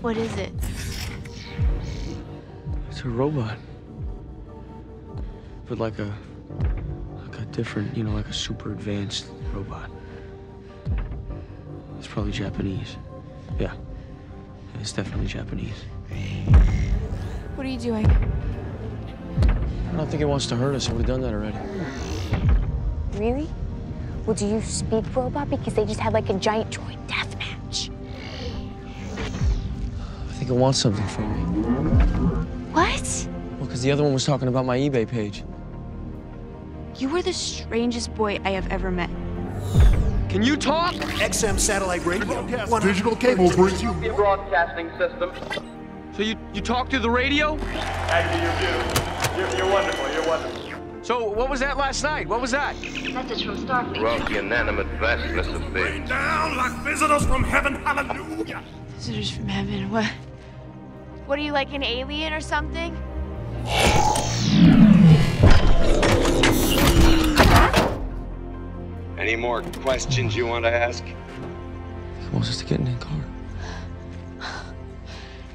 What is it? It's a robot. But like a like a different, you know, like a super advanced robot. It's probably Japanese. Yeah. It's definitely Japanese. What are you doing? I don't think it wants to hurt us. We've done that already. Really? Well, do you speak robot? Because they just had like a giant droid death match. I think it wants something from me. What? Well, because the other one was talking about my eBay page. You were the strangest boy I have ever met. Can you talk? XM satellite radio. Digital cable brings you. broadcasting system. So you, you talk through the radio? Aggie, you do. You're, you're wonderful. You're wonderful. So what was that last night? What was that? Message from Starfleet. Throughout the inanimate vastness of space. Down like visitors from heaven. Hallelujah. Visitors from heaven. What? What are you like an alien or something? Any more questions you want to ask? He wants us to get in the car.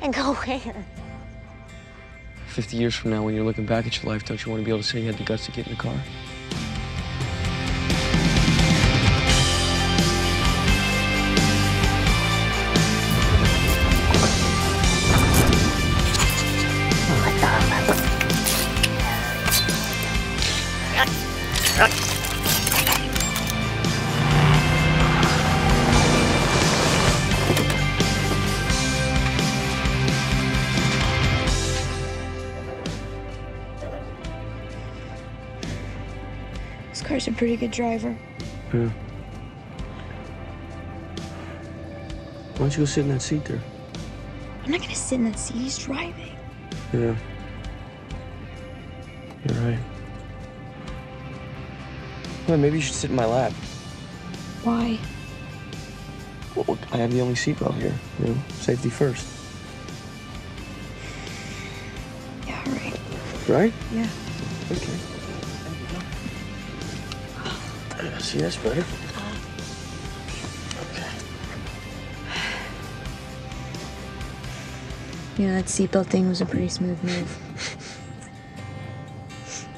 And go where? 50 years from now, when you're looking back at your life, don't you want to be able to say you had the guts to get in the car? Car's a pretty good driver. Yeah. Why don't you go sit in that seat there? I'm not gonna sit in that seat. He's driving. Yeah. You're right. Well, maybe you should sit in my lap. Why? Well, I have the only seatbelt here. You know, safety first. Yeah, all right. Right? Yeah. Okay. Yeah, See, that's better. Okay. You know, that seatbelt thing was a pretty smooth move.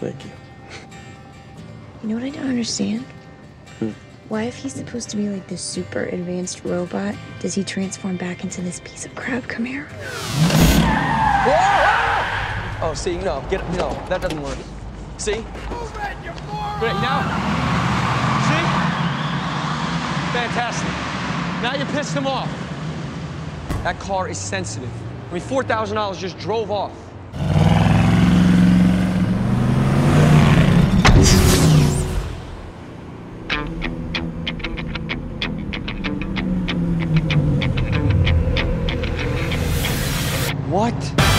Thank you. You know what I don't understand? Hmm. Why, if he's supposed to be like this super advanced robot, does he transform back into this piece of crap Camaro? Oh, see, no, get no, that doesn't work. See? Great, now. Now you pissed him off. That car is sensitive. I mean, $4,000 just drove off. What?